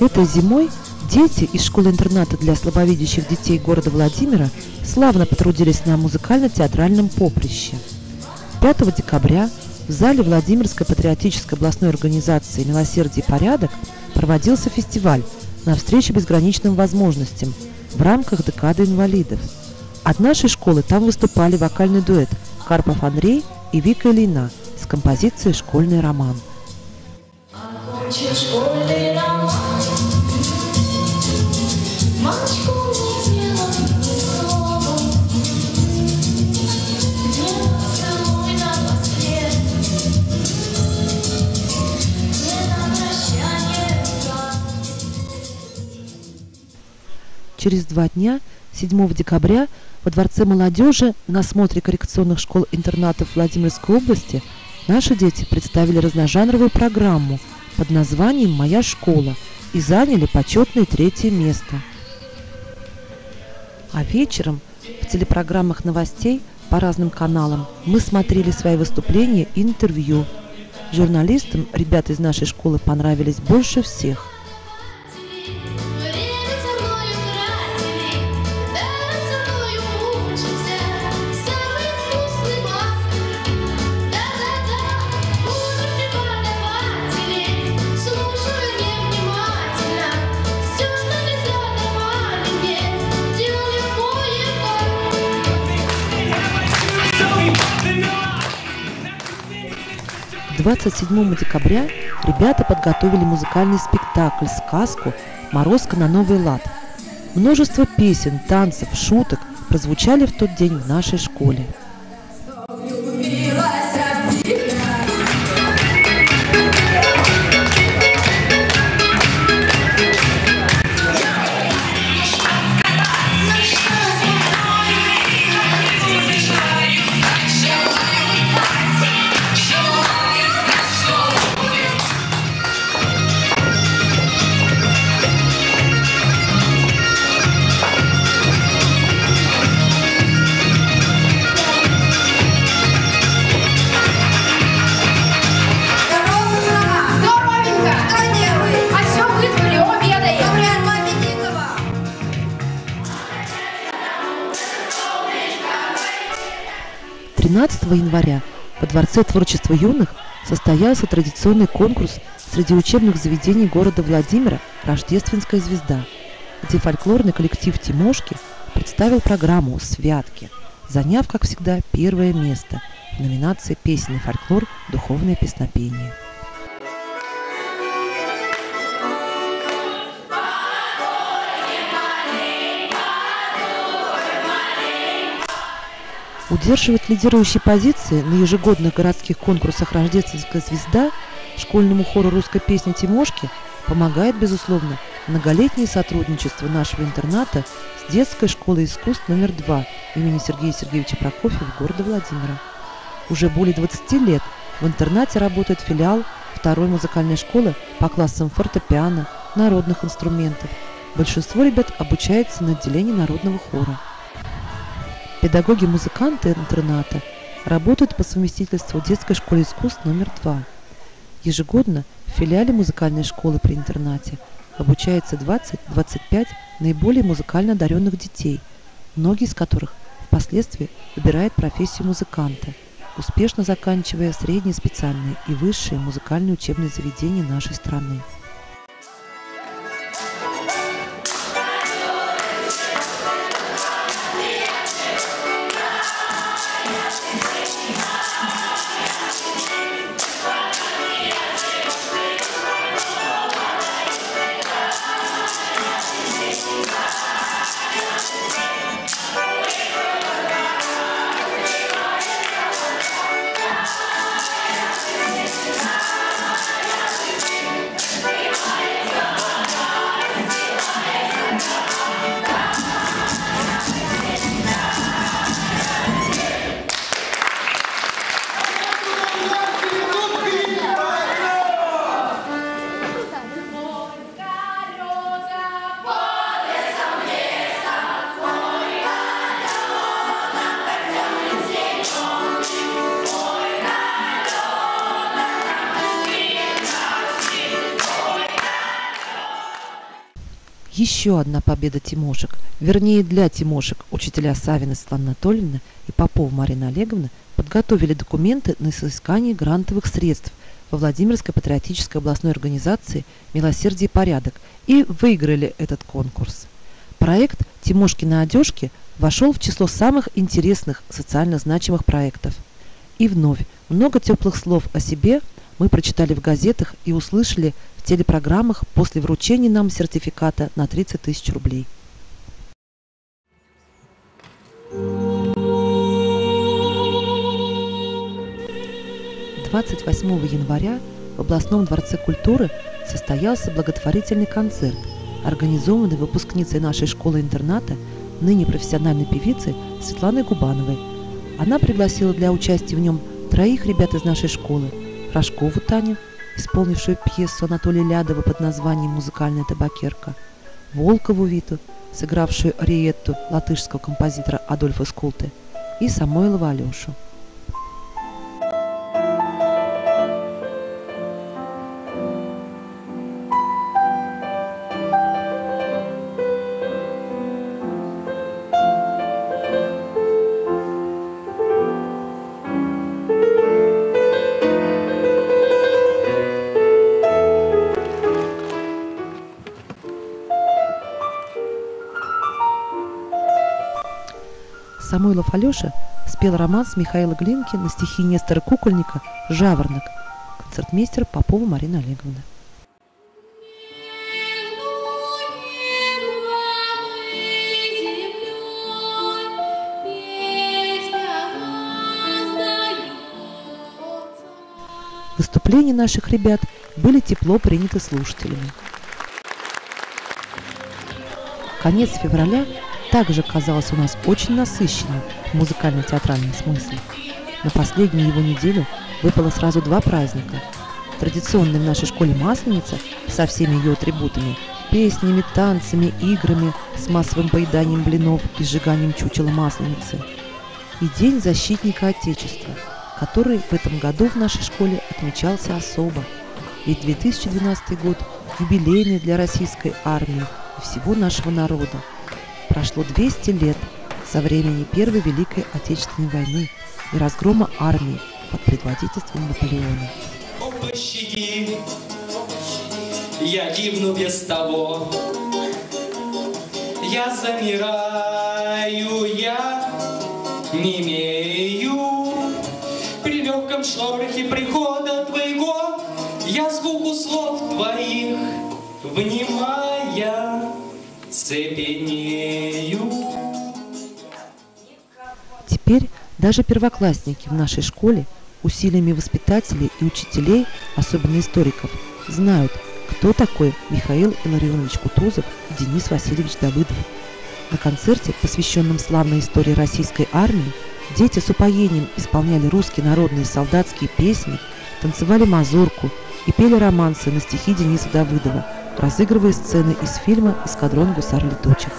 Этой зимой дети из школы-интерната для слабовидящих детей города Владимира славно потрудились на музыкально-театральном поприще. 5 декабря в зале Владимирской патриотической областной организации «Милосердие и порядок» проводился фестиваль на встречу безграничным возможностям в рамках декады инвалидов. От нашей школы там выступали вокальный дуэт Карпов Андрей и Вика Ильина с композицией «Школьный роман». Школьный роман. Через два дня, 7 декабря, во Дворце молодежи на осмотре коррекционных школ-интернатов Владимирской области наши дети представили разножанровую программу под названием «Моя школа» и заняли почетное третье место. А вечером в телепрограммах новостей по разным каналам мы смотрели свои выступления и интервью. Журналистам ребята из нашей школы понравились больше всех – 27 декабря ребята подготовили музыкальный спектакль «Сказку. Морозко на новый лад». Множество песен, танцев, шуток прозвучали в тот день в нашей школе. 13 января во Дворце творчества юных состоялся традиционный конкурс среди учебных заведений города Владимира «Рождественская звезда», где фольклорный коллектив «Тимошки» представил программу «Святки», заняв, как всегда, первое место в номинации «Песенный фольклор. Духовное песнопение». Удерживать лидирующие позиции на ежегодных городских конкурсах «Рождественская звезда» школьному хору русской песни «Тимошки» помогает, безусловно, многолетнее сотрудничество нашего интерната с детской школой искусств номер 2 имени Сергея Сергеевича Прокофьева города Владимира. Уже более 20 лет в интернате работает филиал второй музыкальной школы по классам фортепиано, народных инструментов. Большинство ребят обучается на отделении народного хора. Педагоги-музыканты интерната работают по совместительству в детской школе искусств номер 2. Ежегодно в филиале музыкальной школы при интернате обучается 20-25 наиболее музыкально одаренных детей, многие из которых впоследствии выбирают профессию музыканта, успешно заканчивая средние специальные и высшие музыкальные учебные заведения нашей страны. Еще одна победа Тимошек, вернее для Тимошек, учителя Савина Светлана Анатольевна и Попова Марина Олеговна подготовили документы на соискание грантовых средств во Владимирской патриотической областной организации «Милосердие и порядок» и выиграли этот конкурс. Проект «Тимошкина одежки» вошел в число самых интересных социально значимых проектов. И вновь много теплых слов о себе мы прочитали в газетах и услышали в телепрограммах после вручения нам сертификата на 30 тысяч рублей. Двадцать восьмого января в областном дворце культуры состоялся благотворительный концерт, организованный выпускницей нашей школы-интерната, ныне профессиональной певицы Светланой Губановой. Она пригласила для участия в нем троих ребят из нашей школы – Рожкову Таню, исполнившую пьесу Анатолия Лядова под названием «Музыкальная табакерка», Волкову Виту, сыгравшую ариетту латышского композитора Адольфа Скулте, и Самойлова Алешу. Самойлов Алеша спел романс Михаила Глинки на стихи Нестора Кукольника «Жаворонок». Концертмейстер Попова Марина Олеговна. Выступления наших ребят были тепло приняты слушателями. Конец февраля также казалось у нас очень насыщенным в музыкально-театральном смысле. На последнюю его неделю выпало сразу два праздника. Традиционная в нашей школе Масленица со всеми ее атрибутами – песнями, танцами, играми, с массовым поеданием блинов и сжиганием чучела Масленицы. И День защитника Отечества, который в этом году в нашей школе отмечался особо. Ведь 2012 год – юбилейный для российской армии и всего нашего народа – прошло 200 лет со времени Первой Великой Отечественной войны и разгрома армии под предводительством Наполеона. О, пощади, я гибну без того, я замираю, я не имею. При легком шорохе прихода твоего я звуку слов твоих внимая цепенею. Теперь даже первоклассники в нашей школе усилиями воспитателей и учителей, особенно историков, знают, кто такой Михаил Илларионович Кутузов и Денис Васильевич Давыдов. На концерте, посвященном славной истории российской армии, дети с упоением исполняли русские народные солдатские песни, танцевали мазурку и пели романсы на стихи Дениса Давыдова – разыгрывая сцены из фильма «Эскадрон гусар летучих».